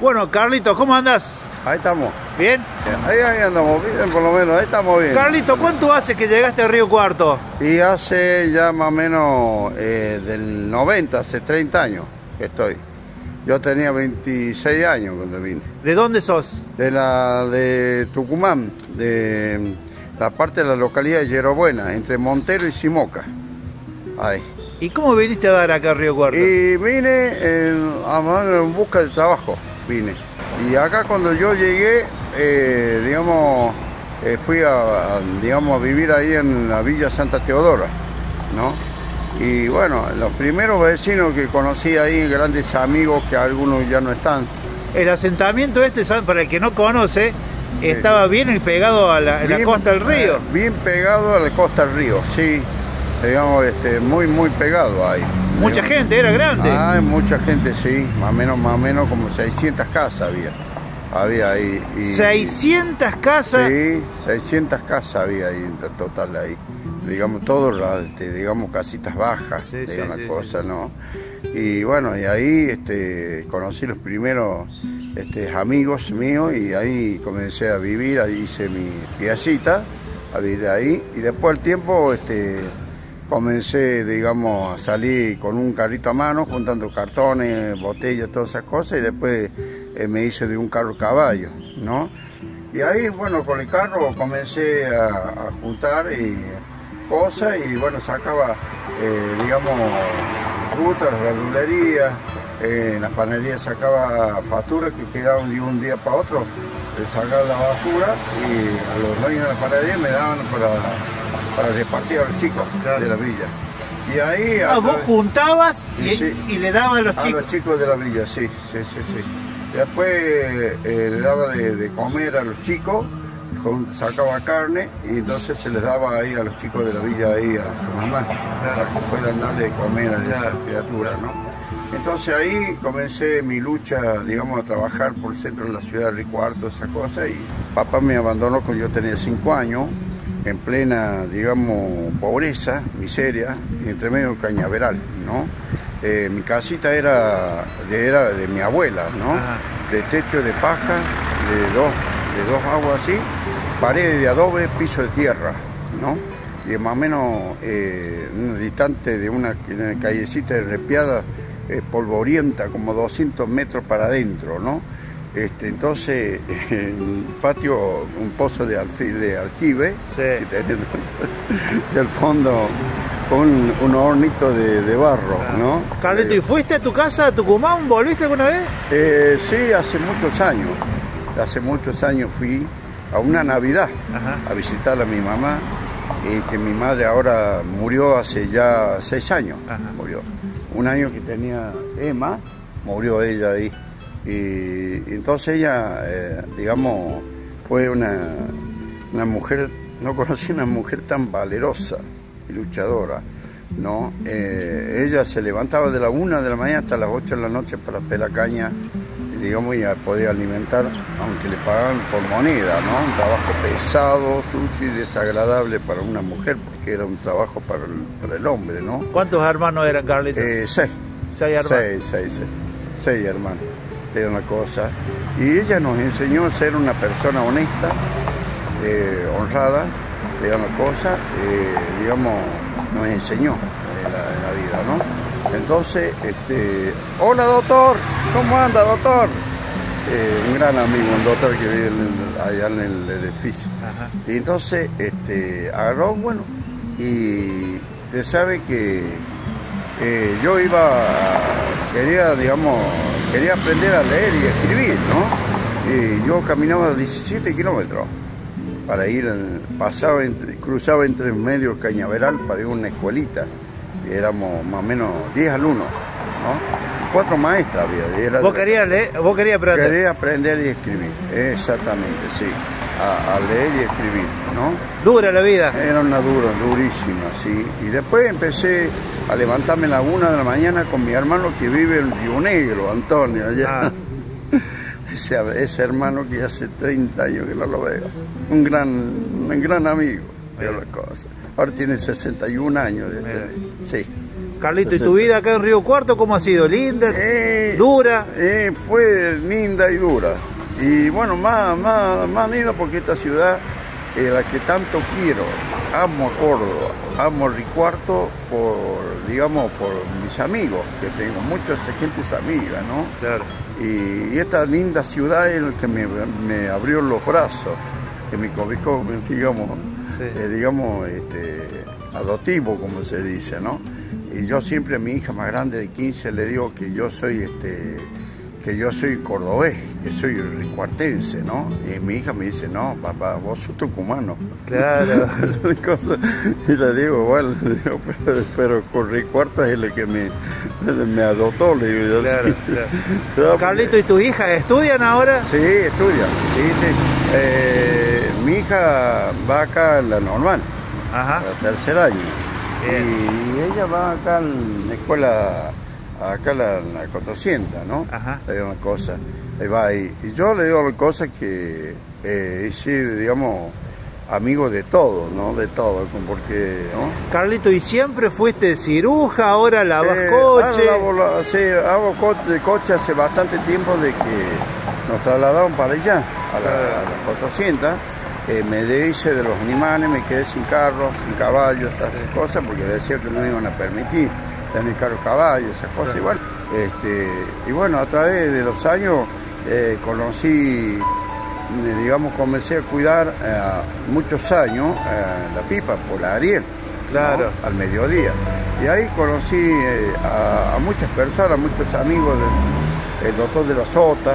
Bueno, Carlito, ¿cómo andas? Ahí estamos. ¿Bien? Ahí, ahí andamos bien, por lo menos, ahí estamos bien. Carlito, ¿cuánto hace que llegaste a Río Cuarto? Y hace ya más o menos eh, del 90, hace 30 años que estoy. Yo tenía 26 años cuando vine. ¿De dónde sos? De la de Tucumán, de la parte de la localidad de Yerobuena, entre Montero y Simoca. Ahí. ¿Y cómo viniste a dar acá a Río Cuarto? Y vine en, a- en busca de trabajo, Y acá cuando yo llegué, eh, digamos, eh, fui a, a, digamos, a vivir ahí en la Villa Santa Teodora, ¿no? Y bueno, los primeros vecinos que conocí ahí, grandes amigos que algunos ya no están. El asentamiento este, para el que no conoce, estaba bien pegado a la, la costa del río. eh, Bien pegado a la costa del río, sí. Digamos, este, muy, muy pegado ahí. Mucha gente, era grande. Ah, mucha gente, sí, más o menos, más o menos como 600 casas había. Había ahí. y- 600 casas. Sí, 600 casas había ahí en total ahí. Digamos, todos, digamos, casitas bajas, Sí, digamos, sí, una cosa, ¿no? Y bueno, y ahí este, conocí los primeros este, amigos míos y ahí comencé a vivir, ahí hice mi piecita, a vivir ahí. Y después al tiempo, este, comencé, digamos, a salir con un carrito a mano, juntando cartones, botellas, todas esas cosas, y después eh, me hice de un carro caballo, ¿no? Y ahí, bueno, con el carro comencé a, a juntar y cosas y, bueno, sacaba, eh, digamos, frutas, las verdulerías, eh, en las panaderías sacaba facturas que quedaban de un día para otro, eh, sacaba la basura y a los dueños de la panadería me daban para, para repartir a los chicos Claro. de la villa. Y ahí... Ah, a vos juntabas y, Sí. y le dabas a los a chicos. los chicos de la villa, sí, sí, sí, sí. Después eh, le daba de, de comer a los chicos, con- sacaba carne y entonces se les daba ahí a los chicos de la villa, ahí a su mamá, para que puedan darle de comer a esas criaturas, ¿no? Entonces ahí comencé mi lucha, digamos, a trabajar por el centro de la ciudad de Ricuarto, esa cosa, y papá me abandonó cuando yo tenía cinco años, en plena, digamos, pobreza, miseria, entre medio del cañaveral, ¿no? Eh, mi casita era de, era de mi abuela, ¿no? Ajá. De techo de paja, de dos, de dos aguas así, paredes de adobe, piso de tierra, ¿no? Y más o menos eh, distante de una, una callecita de repiada eh, polvorienta, como 200 metros para adentro, ¿no? Este, entonces, el patio, un pozo de, aljibe, Sí. al fondo un, un hornito de, de barro, ¿no? Carlito, ¿y fuiste a tu casa, a Tucumán? ¿Volviste alguna vez? Eh, sí, hace muchos años. Hace muchos años fui a una Navidad Ajá. a visitar a mi mamá y que mi madre ahora murió hace ya seis años. Ajá. Murió. Un año que tenía Emma, murió ella ahí. Y, y entonces ella, eh, digamos, fue una, una mujer, no conocí una mujer tan valerosa y luchadora. ¿no? Eh, ella se levantaba de la una de la mañana hasta las 8 de la noche para pelar caña, digamos, y a poder alimentar, aunque le pagaban por moneda, ¿no? Un trabajo pesado, sucio y desagradable para una mujer, porque era un trabajo para el, para el hombre, ¿no? ¿Cuántos hermanos eran, Carlito? Eh, seis. Seis hermanos. Seis, seis, seis. Seis hermanos. Una cosa. Y ella nos enseñó a ser una persona honesta, eh, honrada, digamos, cosa, eh, digamos, nos enseñó en la, en la vida, ¿no? Entonces, este, hola doctor, ¿cómo anda doctor? Eh, un gran amigo, un doctor que vive allá en el edificio. Ajá. Y entonces, este, agarró, bueno, y te sabe que eh, yo iba, quería, digamos, quería aprender a leer y escribir, ¿no? Y yo caminaba 17 kilómetros para ir, pasaba, entre- cruzaba entre medio cañaveral para ir a una escuelita. Y éramos más o menos 10 alumnos, ¿no? Cuatro maestras había. era ¿Vos querías leer? ¿Vos querías aprender? Quería aprender y escribir, exactamente, sí. A, a leer y escribir, ¿no? Dura la vida. Era una dura, durísima, sí. Y después empecé a levantarme a la una de la mañana con mi hermano que vive en Río Negro, Antonio, allá. Ah. Ese, ese hermano que hace 30 años que no lo veo. Un gran, un gran amigo de las cosas. Ahora tiene 61 años. de. Sí, Carlito, ¿y tu vida acá en Río Cuarto cómo ha sido? ¿Linda? Eh, ¿Dura? Eh, fue linda y dura. Y bueno, más, más, más linda porque esta ciudad, es la que tanto quiero, amo a Córdoba, amo a Ricuarto por, digamos, por mis amigos, que tengo muchas gentes amigas, ¿no? Claro. Y, esta linda ciudad es la que me, me abrió los brazos, que me cobijó, digamos, eh, digamos, este, adoptivo, como se dice, ¿no? Y yo siempre a mi hija más grande de 15 le digo que yo soy este que yo soy cordobés, que soy ricuartense, ¿no? Y mi hija me dice, no, papá, vos sos tucumano. Claro. y le digo, bueno, pero, pero con Ricuarto es el que me, me adoptó, le digo. Claro, claro. Carlito, ¿y tu hija estudian ahora? Sí, estudian, sí, sí. Eh, mi hija va acá en la normal, Ajá. tercer año. Y ella va acá en la escuela acá la, la 400, ¿no? Ajá. Le una cosa, ahí va ahí. Y yo le digo una cosa que eh, digamos, amigo de todo, ¿no? De todo, porque... ¿no? Carlito, ¿y siempre fuiste ciruja, ahora lavas eh, coche? sí, hago coche, coche hace bastante tiempo de que nos trasladaron para allá, a la, 400. Eh, me deshice de los animales, me quedé sin carros, sin caballos, esas cosas, porque decía que no me iban a permitir tener carro caballo, esas cosas. Y, bueno, este, y bueno, a través de los años eh, conocí, eh, digamos, comencé a cuidar eh, muchos años la pipa por la Ariel. Claro. Al mediodía. Y ahí conocí a, muchas personas, muchos amigos del doctor de la Sota,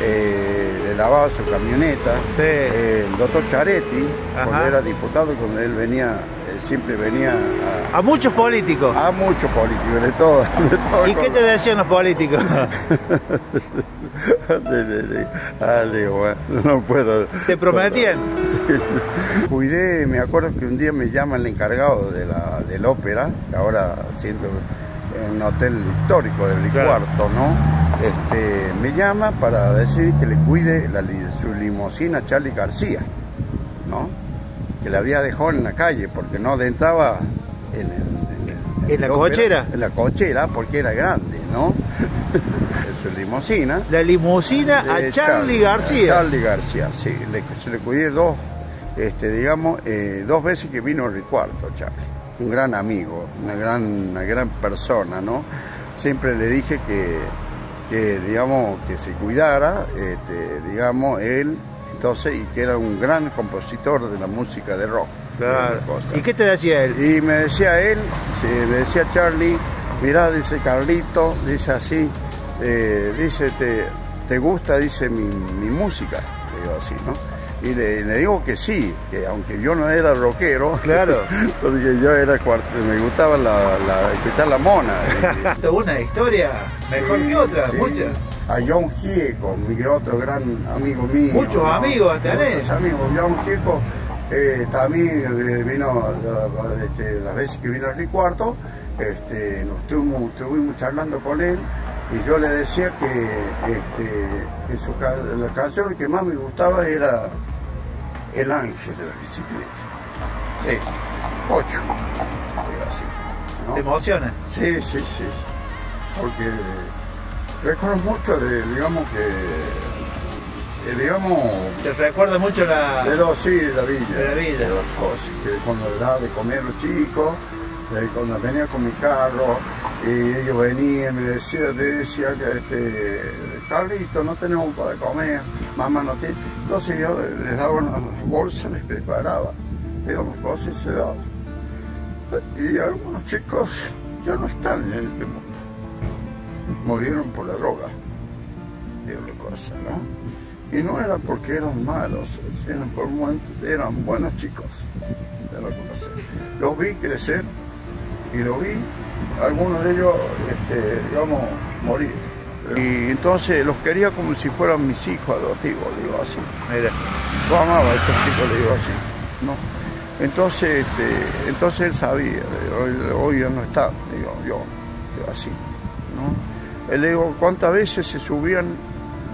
eh, lavaba su camioneta. el doctor Charetti, cuando era diputado, cuando él venía siempre venía a... A muchos políticos. A muchos políticos, de todos. ¿Y qué te decían los políticos? Dale, bueno, no puedo. ¿Te prometían? Sí. Cuidé, me acuerdo que un día me llama el encargado de la, del ópera, ahora siento en un hotel histórico del cuarto, ¿no? Este, me llama para decir que le cuide la, su limusina a Charlie García, ¿no? Que la había dejado en la calle porque no entraba en, en, la cochera. En la cochera porque era grande, ¿no? su limusina. La limusina a Charlie, García. Charlie García, sí. Le, se le cuidé dos, este, digamos, eh, dos veces que vino Ricuarto, Charlie. Un gran amigo, una gran, una gran persona, ¿no? Siempre le dije que, que digamos, que se cuidara, este, digamos, él entonces, y que era un gran compositor de la música de rock. ¿Y qué te decía él? Y me decía él, me decía Charlie, mirá, dice Carlito, dice así, eh, dice, te, te, gusta, dice, mi, mi música? Le digo así, ¿no? Y le, digo que sí, que aunque yo no era rockero, claro, porque yo era me gustaba la, escuchar la mona. una historia mejor que otra, muchas a John Gieco, mi otro gran amigo mío. Muchos amigos tenés. Muchos amigos. John Gieco eh, también eh, vino, este, las veces que vino a Ricuarto, este, nos estuvimos, charlando con él y yo le decía que, este, que su, la canción que más me gustaba era El Ángel de la Bicicleta. Sí, ocho. ¿Te emociona? Sí, sí, sí. Porque recuerdo mucho de, digamos que, digamos... ¿Te recuerda mucho la...? De los, sí, de la vida. De la vida. De las cosas, que cuando le daba de comer los chicos, cuando venía con mi carro, y ellos venían, me decían, decía que este, Carlito, no tenemos para comer, mamá no tiene. Entonces yo les daba una bolsa, les preparaba, digamos, cosas y se daba. Y algunos chicos ya no están en el mundo murieron por la droga. Y cosa, ¿no? Y no era porque eran malos, sino por eran buenos chicos. Los vi crecer y lo vi, algunos de ellos, este, digamos, morir. Y entonces los quería como si fueran mis hijos adoptivos, digo así. Mira, yo amaba a esos chicos, le digo así, ¿no? Entonces, este, entonces él sabía, hoy, ya no está, digo yo, digo así. Le digo, ¿cuántas veces se subían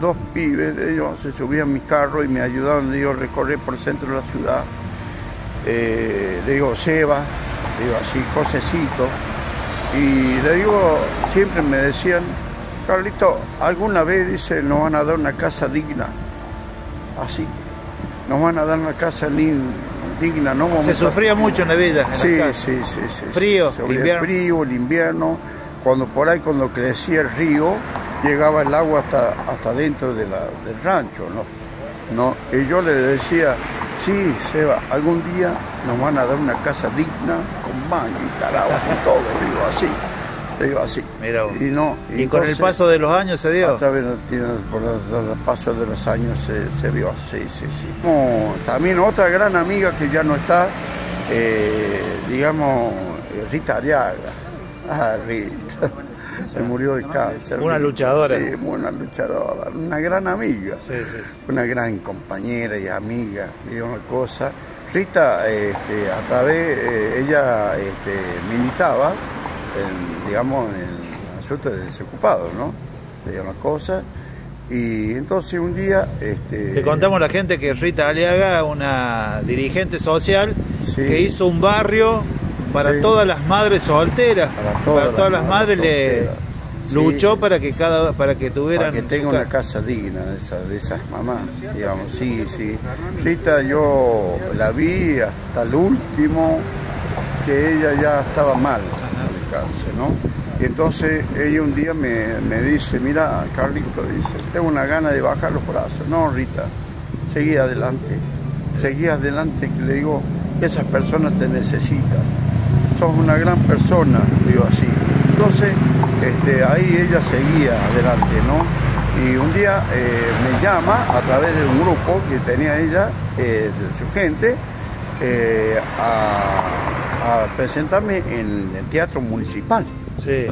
dos pibes de ellos, se subían mi carro y me ayudaban, digo, a recorrer por el centro de la ciudad? Eh, le digo, lleva, digo así, cosecito, Y le digo, siempre me decían, Carlito, alguna vez dice, nos van a dar una casa digna. Así. Nos van a dar una casa digna, no Se sufría mucho en la villa. sí, sí, sí, sí, Frío, el invierno. frío, el invierno. Cuando por ahí, cuando crecía el río, llegaba el agua hasta, hasta dentro de la, del rancho, ¿no? ¿no? Y yo le decía, sí, Seba, algún día nos van a dar una casa digna, con baño y tarado y todo, digo así. Digo así. y, no, y, con el paso de los años se dio. por el paso de los años se, se vio, sí, sí, sí. también otra gran amiga que ya no está, eh, digamos, Rita Ariaga. Ah, Rita se murió de cáncer. Una luchadora. Sí, una luchadora, una gran amiga, una gran compañera y amiga, digo una cosa. Rita, este, a través, eh, ella este, militaba, en, digamos, en el asunto de desocupado, ¿no? Digo una cosa. Y entonces un día... Este, Le contamos a la gente que Rita Aliaga, una dirigente social, que hizo un barrio para todas las madres solteras. Para todas, las, madres, le luchó para que cada para que tuvieran para que tenga una casa digna de esas de esas mamás digamos. Sí sí. Rita yo la vi hasta el último que ella ya estaba mal de cáncer no y entonces ella un día me, me dice mira Carlito dice tengo una gana de bajar los brazos no Rita seguí adelante seguí adelante que le digo esas personas te necesitan. Sos una gran persona, digo así. Entonces, este, ahí ella seguía adelante, ¿no? Y un día eh, me llama a través de un grupo que tenía ella, eh, de su gente, eh, a, presentarme en el teatro municipal. Sí.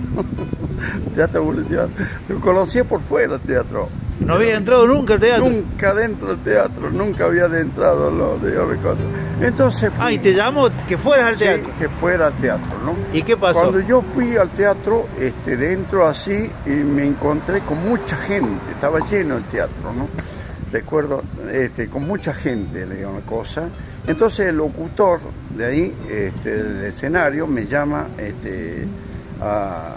teatro municipal. Lo conocía por fuera el teatro. No había entrado nunca al teatro. Nunca dentro del teatro, nunca había entrado lo de Entonces. Ah, y te llamó que fueras al teatro. que fuera al teatro, ¿no? ¿Y qué pasó? Cuando yo fui al teatro, este, dentro así, y me encontré con mucha gente, estaba lleno el teatro, ¿no? Recuerdo, este, con mucha gente, le digo una cosa. Entonces el locutor de ahí, este, del escenario, me llama este, a,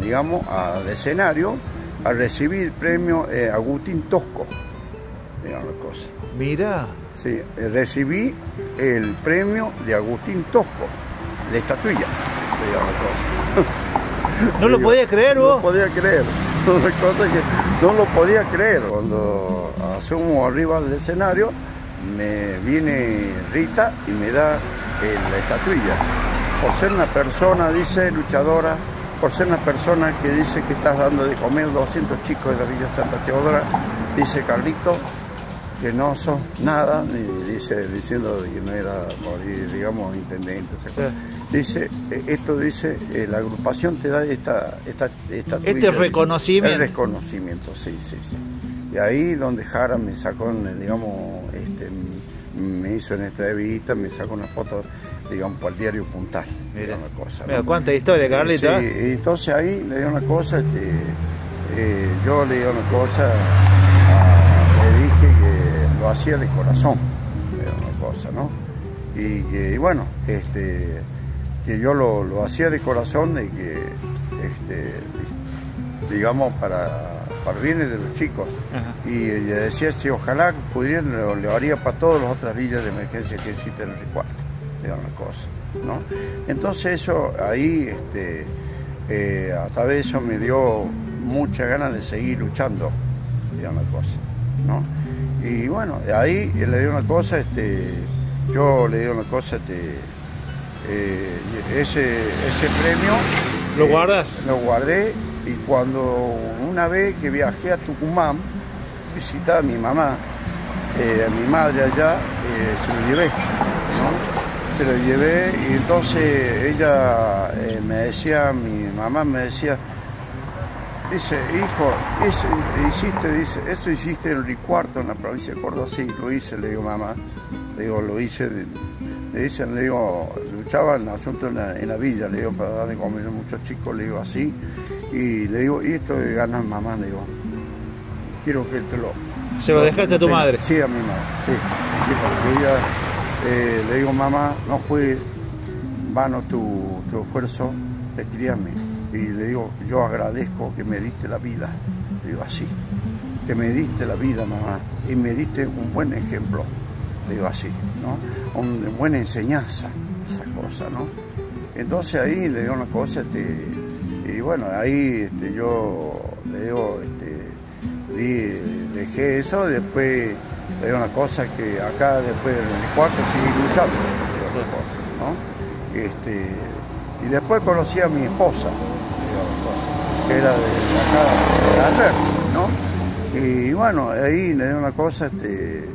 digamos, al escenario a recibir el premio eh, Agustín Tosco. Mira una cosa. Mira. Sí, eh, recibí el premio de Agustín Tosco, la estatuilla. Mira una cosa. ¿No lo podía creer vos? No podía creer. Una cosa que no lo podía creer. Cuando asumo arriba del escenario, me viene Rita y me da eh, la estatuilla. Por ser una persona, dice, luchadora, por ser una persona que dice que estás dando de comer 200 chicos de la Villa Santa Teodora, dice Carlito que no son nada, dice, diciendo que no era, digamos, intendente. Dice, eh, esto dice, eh, la agrupación te da esta... esta, esta este reconocimiento. El reconocimiento, sí, sí, sí. Y ahí donde Jara me sacó, digamos, este, me hizo en entrevista, me sacó una foto digamos, para el diario Puntal. Mira, una cosa, mira cuánta historia, Carlita. Sí, entonces ahí le di una cosa, este, eh, yo le di una cosa, le dije que lo hacía de corazón, una cosa, ¿no? Y que, bueno, este, que yo lo, hacía de corazón y que, este, digamos, para para bienes de los chicos. Y le decía, si ojalá pudieran, lo, haría para todas las otras villas de emergencia que existen en el cuarto una cosa, ¿no? Entonces eso ahí, este, eh, a través de eso me dio mucha ganas de seguir luchando, una cosa, ¿no? Y bueno, ahí le di una cosa, este, yo le di una cosa, este, eh, ese, ese premio. ¿Lo guardas? Lo guardé y cuando una vez que viajé a Tucumán, visitaba a mi mamá, eh, a mi madre allá, se lo llevé, ¿no? Se lo llevé y entonces ella eh, me decía, mi mamá me decía, dice, hijo, eso hiciste, dice, eso hiciste en el cuarto en la provincia de Córdoba, sí, lo hice, le digo mamá, le digo, lo hice, le dicen, le digo, luchaba en el asunto en la, villa, le digo, para darle comida a muchos chicos, le digo así, y le digo, y esto de ganas mamá, le digo, quiero que te lo... ¿Se lo dejaste a tu madre? Sí, a mi madre, sí, sí, porque ella eh, le digo, mamá, no fue vano tu, esfuerzo, escríame. Y le digo, yo agradezco que me diste la vida. Le digo así, que me diste la vida, mamá, y me diste un buen ejemplo. Le digo así, ¿no? Una buena enseñanza, esas cosas, ¿no? Entonces ahí le digo una cosa, este, y bueno, ahí este, yo le digo, este, dejé eso, después digo una cosa que acá después en el cuarto seguí luchando, ¿no? Este, y después conocí a mi esposa, que era de acá de ¿no? Y bueno, ahí le una cosa, este,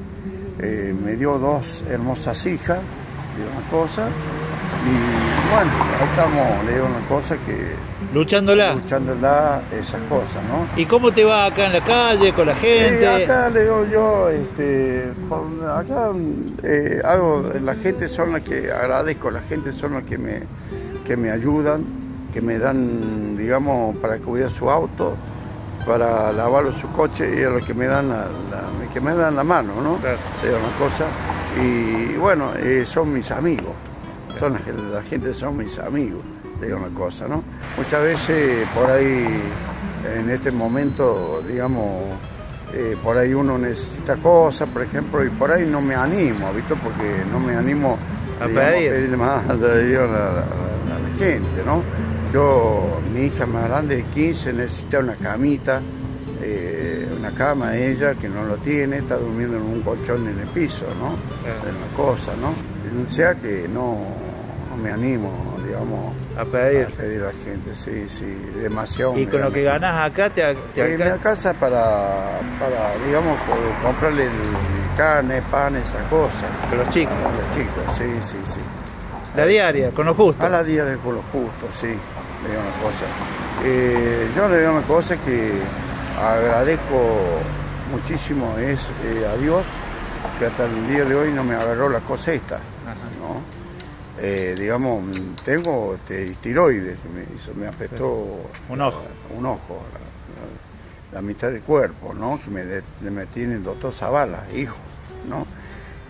eh, me dio dos hermosas hijas, digo una cosa, y bueno, ahí estamos, le digo una cosa que... Luchándola. Luchándola, esas cosas, ¿no? ¿Y cómo te va acá en la calle, con la gente? acá le digo yo, este, acá eh, hago, la gente son las que agradezco, la gente son las que me, que me ayudan, que me dan, digamos, para cuidar su auto, para lavarlo su coche, y es lo que me dan la, que me dan la mano, ¿no? Claro. una cosa. Y bueno, eh, son mis amigos son la, gente son mis amigos, digo una cosa, ¿no? Muchas veces por ahí, en este momento, digamos, eh, por ahí uno necesita cosas, por ejemplo, y por ahí no me animo, ¿visto? Porque no me animo a pedir. más a la, gente, ¿no? Yo, mi hija más grande de 15 necesita una camita, eh, una cama ella que no lo tiene, está durmiendo en un colchón en el piso, ¿no? Es una cosa, ¿no? O sea que no, me animo, digamos, a pedir. a pedir a la gente, sí, sí, demasiado. ¿Y con lo que ganas acá te, te En casa para, para, digamos, comprarle el carne, pan, esas cosas. Con los chicos. A los chicos, sí, sí, sí. La diaria, con lo justo. A la diaria con lo justo, sí, le digo una cosa. Eh, yo le digo una cosa que agradezco muchísimo es eh, a Dios que hasta el día de hoy no me agarró la cosa esta. Eh, digamos, tengo este, tiroides, me, me afectó un ojo, un ojo la, mitad del cuerpo, ¿no? Que me, me tiene el doctor Zavala, hijo, ¿no?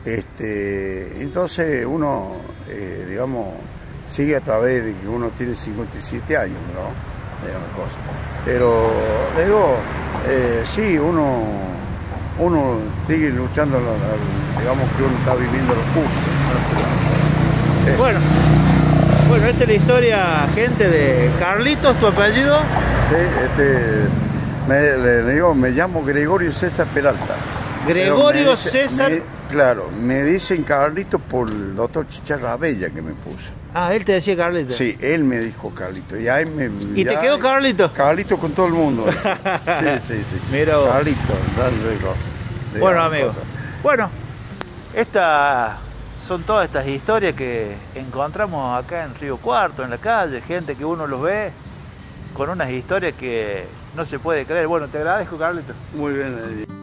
Este, entonces uno, eh, digamos, sigue a través de que uno tiene 57 años, ¿no? Pero, le digo, eh, sí, uno, uno sigue luchando, digamos que uno está viviendo lo justo. Bueno, bueno, esta es la historia, gente, de Carlitos, ¿tu apellido? Sí, este, me, le, digo, me llamo Gregorio César Peralta. Gregorio César. claro, me dicen Carlitos por el doctor Chicharra Bella que me puso. Ah, él te decía Carlitos. Sí, él me dijo Carlitos. Y, ahí me, ¿Y te quedó Carlitos? Carlitos con todo el mundo. sí, sí, sí. Mira Carlitos, dale Bueno, amigo. Bueno, esta son todas estas historias que encontramos acá en Río Cuarto, en la calle, gente que uno los ve con unas historias que no se puede creer. Bueno, te agradezco, Carlito. Muy bien,